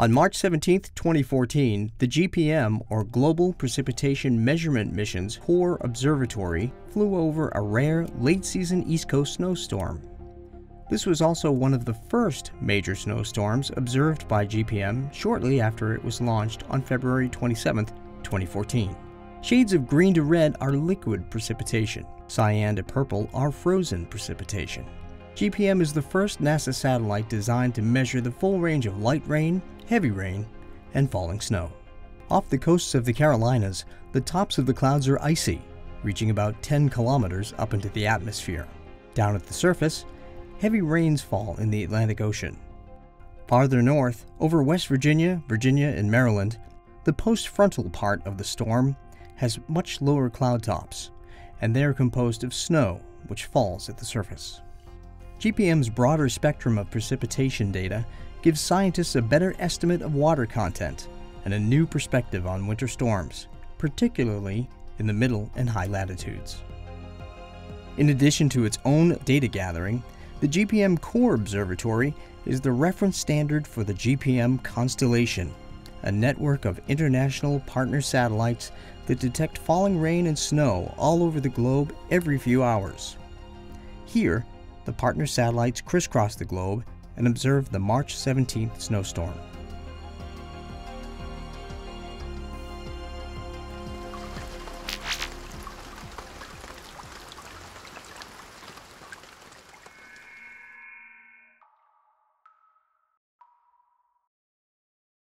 On March 17, 2014, the GPM, or Global Precipitation Measurement Mission's Core Observatory, flew over a rare late season East Coast snowstorm. This was also one of the first major snowstorms observed by GPM shortly after it was launched on February 27, 2014. Shades of green to red are liquid precipitation, cyan to purple are frozen precipitation. GPM is the first NASA satellite designed to measure the full range of light rain, heavy rain, and falling snow. Off the coasts of the Carolinas, the tops of the clouds are icy, reaching about 10 kilometers up into the atmosphere. Down at the surface, heavy rains fall in the Atlantic Ocean. Farther north, over West Virginia, Virginia, and Maryland, the postfrontal part of the storm has much lower cloud tops, and they are composed of snow, which falls at the surface. GPM's broader spectrum of precipitation data gives scientists a better estimate of water content and a new perspective on winter storms, particularly in the middle and high latitudes. In addition to its own data gathering, the GPM Core Observatory is the reference standard for the GPM constellation, a network of international partner satellites that detect falling rain and snow all over the globe every few hours. Here, the partner satellites crisscross the globe and observe the March 17th snowstorm.